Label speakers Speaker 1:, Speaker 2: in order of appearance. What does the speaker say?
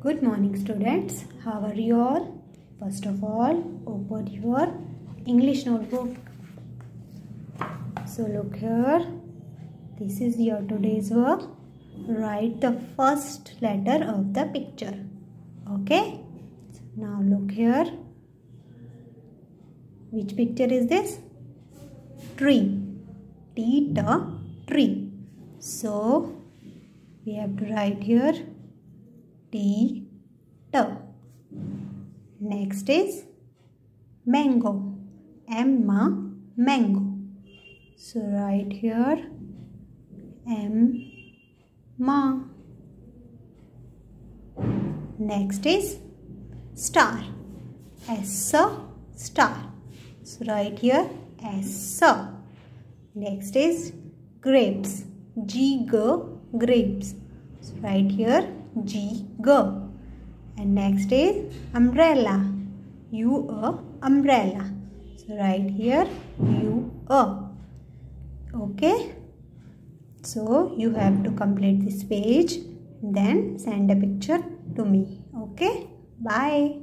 Speaker 1: Good morning students. How are you all? First of all, open your English notebook. So look here. This is your today's work. Write the first letter of the picture. Okay? Now look here. Which picture is this? Tree. T T tree. So we have to write here T T. Next is mango. M mango. So right here M ma. Next is star. S star. So right here S. Next is grapes. G G grapes. So right here G G. And next is umbrella. U A umbrella. So right here U A. Okay. So you have to complete this page then send a picture to me. Okay. Bye.